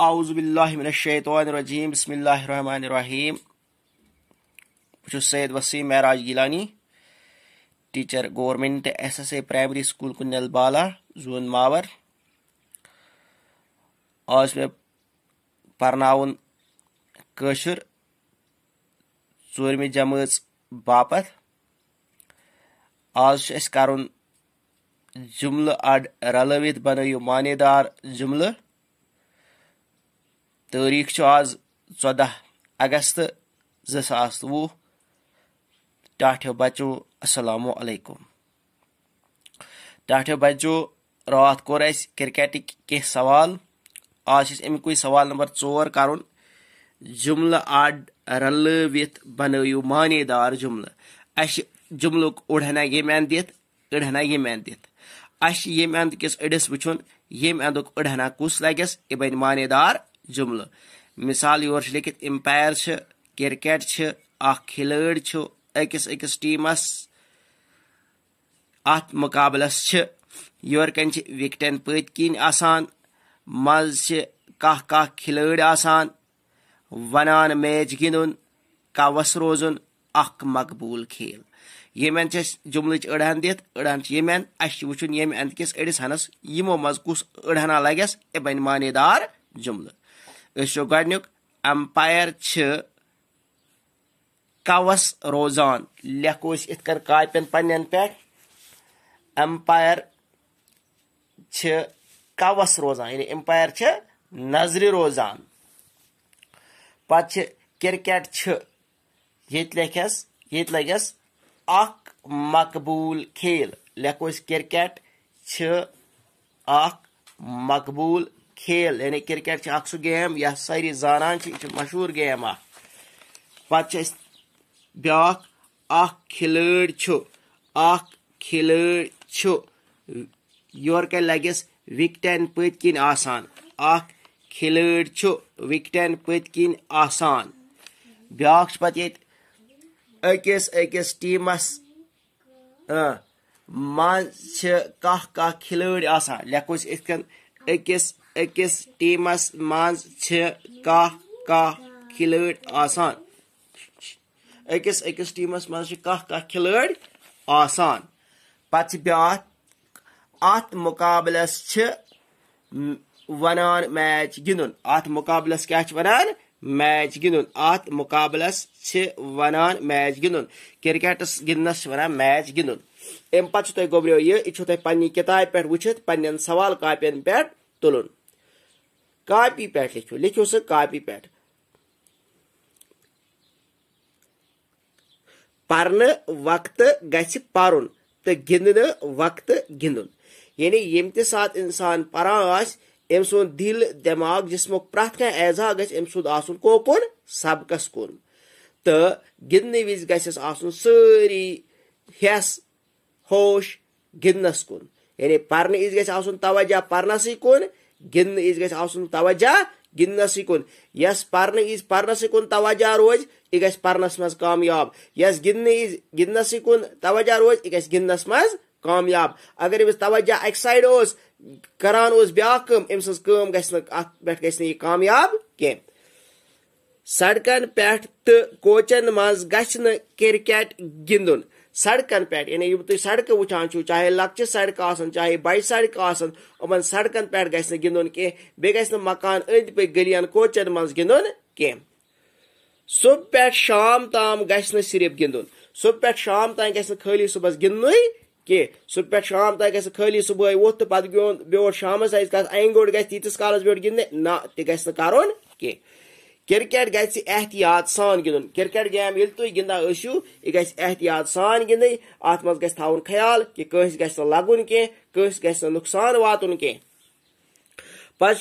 اعوذ باللہ من الشیطان الرجیم، بسم اللہ الرحمن الرحیم۔ بہت Syed Waseem Meraj Gilani, teacher government S S A primary school Kanal Bala, zone Mawar. آج میں پرناون کشر، ژورمہ جماعت باپت آج اس کرن جملہ اڈ رلوت بنو معنی دار جملہ۔ تاریخ آز ژدہ اگست زاس وُہ۔ ٹاٹھو بچو، السلام علیکم۔ ٹاٹھو بچو، رات کور اس کرکٹک کی سوال۔ آج امیک سوال نمبر ژور کرن۔ جملہ اڈ رلوت بنو معنی دار جملہ۔ اس جملک اڑ ہنا یم اند دت اڑ ہنا یم اند دت اس یم اند کس اڑس وچھن یم اندک اڑ ہنا کس لگس یہ بن معنی دار جملہ۔ مثال یور لکھت امپائر کرکٹ اخ کھلٲڑ أکِس أکِس ٹیٖمس اتھ مقابلس یور کن وکٹن پٔتۍ کِنۍ آسان منٛزٕ چھِ کاہ کاہ کھلٲڑۍ آسان۔ ونان میچ گِنٛدُن کوس روزُن اکھ مقبوٗل کھیل۔ ییٚمہِ چھِ أسۍ جملٕچ أڑہن دِتھ أڑہن چھِ ییٚمہِ اندٕ اَسہِ چھُ وٕچھُن ییٚمہِ اندٕ کِس أڑِس ہنس یِمو منٛز کُس أڑہنا لگٮ۪س یہِ بنہِ معنی دار جملہٕ۔ أسۍ گۄڈنیُک امپایر چھِ کوس روزان. لیکھو أسۍ یِتھ کٔنۍ کاپین پننٮ۪ن پٮ۪ٹھ امپایر چھِ کوس روزان. یعنی امپایر چھِ نظرِ روزان. پتہٕ چھِ کرکٹ چھِ. ییٚتہِ لیکھٮ۪س ییٚتہِ لگٮ۪س اکھ مقبوٗل کھیل. لیکھو أسۍ کرکٹ چھِ اکھ مقبوٗل کھیل یعنی کرکٹ اخ سہ گیم یس ساری زانان یہ مشہور گیم اخ پتہ بیاا اخ کھلٲڑ اخ کھلٲڑ یور کن لگس وکٹن پت کن آسان اخ کھلٲڑ وکٹن پت کن آسان بیاا پتہ یہ أکِس أکِس ٹیٖمس منٛز چھِ کاہ کاہ کھلٲڑۍ آسان۔ لیکھو أسۍ یِتھ کٔنۍ، أکِس أکِس ٹیٖمس منٛز چھِ کاہ کاہ کھلٲڑۍ آسان۔ أکِس أکِس ٹیٖمس منٛز چھِ کاہ کاہ کھلٲڑۍ آسان۔ پتہٕ چھِ بیٛاکھ اتھ مُقابلس چھِ ونان میچ گِنٛدُن اتھ مُقابلس کیٛاہ چھِ ونان میچ گِنٛدُن اتھ مُقابلس چھِ ونان میچ گِنٛدُن کرکٹس گِنٛدنس چھِ ونان میچ گِنٛدُن امہِ پتہٕ چھُ تۄہہِ گوٚبریو یہِ یہِ چھُو تۄہہِ پننہِ کِتابہِ پٮ۪ٹھ وٕچھِتھ پننٮ۪ن سوال کاپین پٮ۪ٹھ تُلُن۔ کاپی پٮ۪ٹھ لیکھِو لیکھِو سُہ کاپی پٮ۪ٹھ پرنہٕ وقتہٕ گژھِ پرُن تہٕ گِنٛدنہٕ وقتہٕ گِنٛدُن۔ یعنی ییٚمہِ تہِ ساتہٕ اِنسان پران آسہِ، أمۍ سُنٛد دِل، دٮ۪ماغ، جسمُک پرٛٮ۪تھ کانٛہہ اعضا گژھِ أمۍ سُنٛد آسُن کوکُن سبقس کُن۔ تہٕ گِنٛدنہٕ وِزِ گژھٮ۪س آسُن سٲری ہٮ۪س ہوش، گِنٛدنس کُن۔ یعنی پرنہٕ وِزِ گژھِ آسُن توجہ پرنسٕے کُن گِنٛدنہٕ وِزِ گژھِ آسُن توجہ گِنٛدنسٕے کُن یس پرنہٕ وِزِ پرنسٕے کُن توجہ روزِ، یہِ گژھِ پرنس منٛز کامیاب۔ یس گِنٛدنہٕ وِزِ گِنٛدنسٕے کُن توجہ روزِ، یہِ گژھِ گِنٛدنس منٛز کامیاب۔ اگر أمِس توجہ اکہِ سایڈٕ اوس، کران اوس بیاکھ کٲم أمۍ سٕنٛز کٲم گژھِ نہٕ، اتھ پٮ۪ٹھ گژھِ نہٕ یہِ کامیاب کینٛہہ۔ سڑکن پٮ۪ٹھ تہٕ کوچن منٛز گژھِ کرکٹ سڑکن پٮ۪ٹھ یعنی یِم تُہۍ سڑکہٕ چاہے لۄکچہِ سڑکہٕ آسن، چاہے بجہِ سڑکہٕ آسن، یِمن سڑکن پٮ۪ٹھ گژھِ نہٕ گِنٛدُن مکان أنٛدۍ پٔکۍ گٔلین کوچن منٛز گِنٛدُن کینٛہہ۔ صبح پٮ۪ٹھ شام تام گژھِ صرف گِنٛدُن۔ صبح پٮ۪ٹھ شام تام گژھِ نہٕ خٲلی صبحس گِنٛدنُے کینٛہہ۔ صبح پٮ۪ٹھ شام تام گژھِ خٲلی صبحٲے ووٚتھ تہٕ پتہٕ بیوٚن بیوٗٹھ شامس أسۍ کتھ کالس بیوٗٹھ گِنٛدنہِ، نہ، تہِ گژھِ نہٕ کرکٹ گژھِ احتِیاط سان گِنٛدُن کرکٹ گیم ییٚلہِ تُہۍ گِنٛدان ٲسِو یہِ گژھِ احتِیاط سان گِنٛدٕنۍ اتھ منٛز گژھِ تھاوُن خیال کہِ کٲنٛسہِ گژھِ نہٕ لگُن کینٛہہ کٲنٛسہِ گژھِ نہٕ نۄقصان واتُن کینٛہہ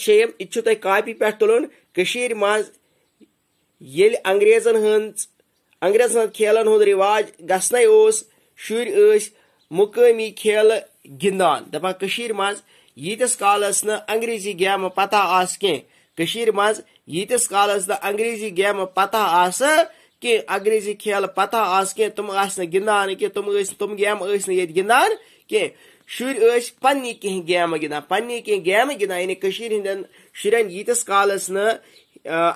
شیٚیِم یہِ تہِ تۄہہِ کاپی پٮ۪ٹھ تُلُن کٔشیٖرِ منٛز ییٚلہِ انگریزن ہٕنٛز انگریزن ہٕنٛز کھیلن ہُنٛد رِواج گژھنَے اوس شُرۍ ٲسۍ مُقٲمی کھیلہٕ گِنٛدان دپان کٔشیٖرِ منٛز ییٖتِس کالس نہٕ انگریزی گیمہٕ پتہ آسہٕ کینٛہہ کٔشیٖرِ منٛز ییٖتِس کالس نہٕ انگریزی گیمہٕ پتہ آسہٕ کینٛہہ انگریزی کھیلہٕ پتہ آسہٕ کینٛہہ تِم آسہٕ نہٕ گِنٛدان کینٛہہ تِم ٲسۍ تِم گیمہٕ ٲسۍ نہٕ ییٚتہِ گِنٛدان کینٛہہ شر پنہ کی گیم گندان پنہ کی گیم گندان یعنی ہند شرین یتس کالس نا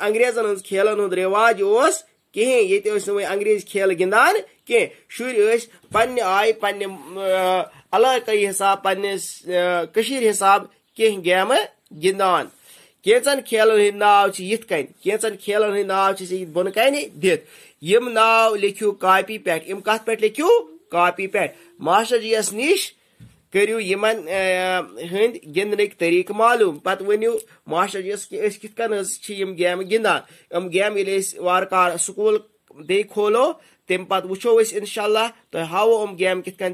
انگریزن ہز کھیلن ہند رواج اس کہین یہ انگریز کھیل گندان کی شر پنہ آئی پنہ علاقائی حساب پنس حساب کی گیم گندان۔ کینچن کھیلن ہند ناو یت کن کینچن کھیلن ہند ناو بن کن دت یم ناو لکھو کاپی پہ ام کت پہ لکھو کاپی پہ ماسٹر جی یس نش کرو یمن ہند گندنک طریقہ معلوم پتہ ونیو ماسٹر جی یس کہ اس کت کن یم گیم گندان ام گیم یل وار کار سکول بی کھولو تم پتہ وچھو اس انشاء اللہ ہاو ام گیم کت کن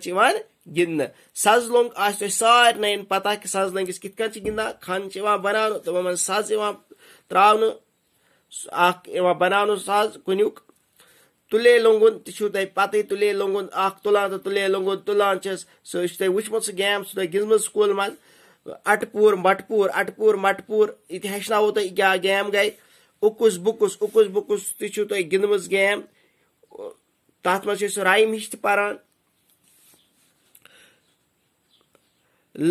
گندن سز لونگ آس تہ سارے پتہ کہ سز لنگس کت کن گندان کھن بنان تمو من سز تراؤن اخ بنان سز کنیک تلے لونگن تہ پتہ تلے لونگن اخ تلان تو تلے لونگن تلان چس سہ تہ وچمت سہ گیم سہ گندمت سکول من اٹ پور مٹ پور اٹ پور مٹ پور یہ ہچنو تہ کیا گیم گئی اکس بکس اکس بکس تہ گندمت گیم تات من سہ رائم ہش تہ پران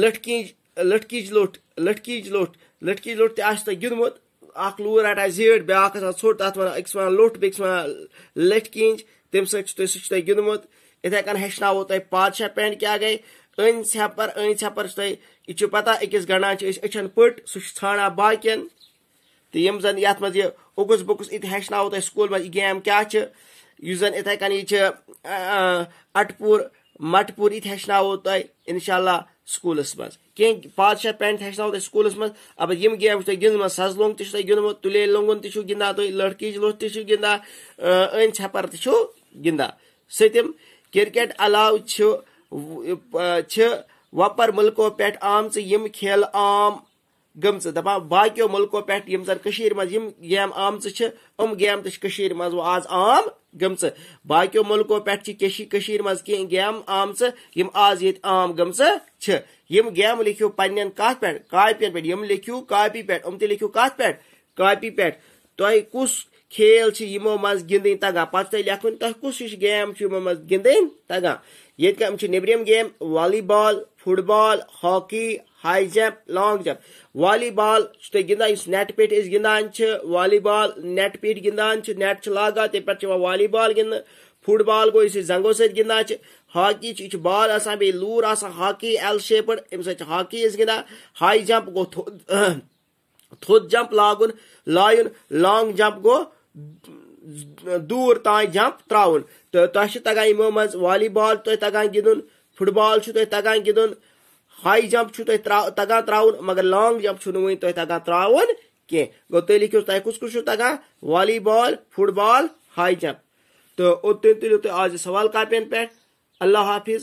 لٹکیج لٹکیج لوٹ لٹکیج لوٹ لٹکیج لوٹ تہ تہ گندمت اخ لور رٹان زیٹ بیاکھ آسان ژھوٹ تتھ ونان أکِس ونان لوٚٹھ بیٚکِس ونان لٔٹھۍ کِنج تمہِ سۭتۍ چھُ تۄہہِ سُہ چھُ تۄہہِ گِنٛدمُت یِتھے کٔنۍ ہیٚچھناوو تۄہہِ پادشاہ پینٹ کیاہ گٔے أنۍ ژھٮ۪پر أنۍ ژھٮ۪پر چھُ تۄہہِ یہِ چھُ پتہ أکِس گنڈان چھِ أسۍ أچھن پٔٹ سُہ چھُ ژھانڈان باقین۔ تہٕ یِم زن یتھ منٛز یہِ اوٚکُس بوٚکُس یہِ تہِ ہیٚچھناوو تۄہہِ سکوٗل منٛز یہِ گیم کیاہ چھِ۔ یُس زن یِتھے کٔنۍ یہِ چھِ اٹہٕ پوٗر مٹہٕ پوٗر یہِ تہِ ہیٚچھناوو تۄہہِ انشاء اللہ سکوٗلس منٛز۔ کینٛہہ بادشاہ پینٹ ہیٚچھناوو تۄہہِ سکوٗلس منٛز البتہ یِم گیمہٕ چھِ تۄہہِ گِنٛدمژ سز لونگ تہِ چھُ تۄہہِ گِنٛدمُت تُلے لونگُن تہِ چھُو گِنٛدان، تُہۍ لڑکیج جی لوٚٹھ تہِ چھُو گِنٛدان أنۍ ژھٮ۪پر تہِ چھُو گِنٛدان۔ سٔتِم کرکٹ علاوٕ چھُ چھِ وۄپر مُلکو پٮ۪ٹھ آمژٕ یِم کھیلہٕ عام گٔمژٕ۔ دپان باقیو مُلکو پٮ۪ٹھ یِم زن کٔشیٖر منٛز یِم گیمہٕ آمژٕ چھِ، یِم گیمہٕ تہِ چھِ کٔشیٖر منٛز وۄنۍ آز عام گٔمژٕ۔ باقیو مُلکو پٮ۪ٹھ چھِ کٔشیٖر منٛز کینٛہہ گیمہٕ آمژٕ آز ییٚتہِ عام گٔمژٕ چھِ۔ یم گیمہٕ لیکھِو پننٮ۪ن کتھ پٮ۪ٹھ کاپین پٮ۪ٹھ یم لیکھِو کاپی پٮ۪ٹھ یِم تہِ لیکھِو کتھ پٮ۪ٹھ کاپی پٮ۪ٹھ تۄہہِ کُس کھیل چھِ یِمو منٛز تگان پتہٕ تۄہہِ لیکھُن تۄہہِ کُس ہِش گیم چھِ یِمو منٛز تگان ییٚتہِ کم چھِ نیبرِم game volleyball, football, hockey high jump long jump volleyball چھُ تۄہہِ نیٹ پیٚٹھ أسۍ گِنٛدان چھِ والی بال نیٹ پیٚٹھ گِنٛدان چھِ نیٹ چھِ لاگان تمہِ والی بال گِنٛدنہٕ فٹ بال گوٚو یُس أسۍ زنٛگو سۭتۍ گِنٛدان چھِ ہاکی چھِ یہِ چھِ بال آسان بیٚیہِ لوٗر آسان ہاکی ایل شیپٕڈ اَمہِ سۭتۍ چھِ ہاکی أسۍ گِنٛدان ہاے جمپ گوٚو تھوٚد تھوٚد جمپ لاگُن لایُن لانگ جمپ گوٚو دوٗر تانۍ جمپ تراوُن تہٕ تۄہہِ چھُ تگان یِمو منٛز والی بال تۄہہِ تگان گِنٛدُن فٹ بال چھُ تۄہہِ تگان گِنٛدُن ہاے جمپ تہ تگان تراوُن مگر لانگ جمپ چھُنہٕ وُنہِ تۄہہِ تگان تراوُن کی گو تھی لکھو تہ کس کس تگان والی بال فٹ بال ہاے جمپ تو اوٚتام تُلِو تہ آج سوال کاپین پہ اللہ حافظ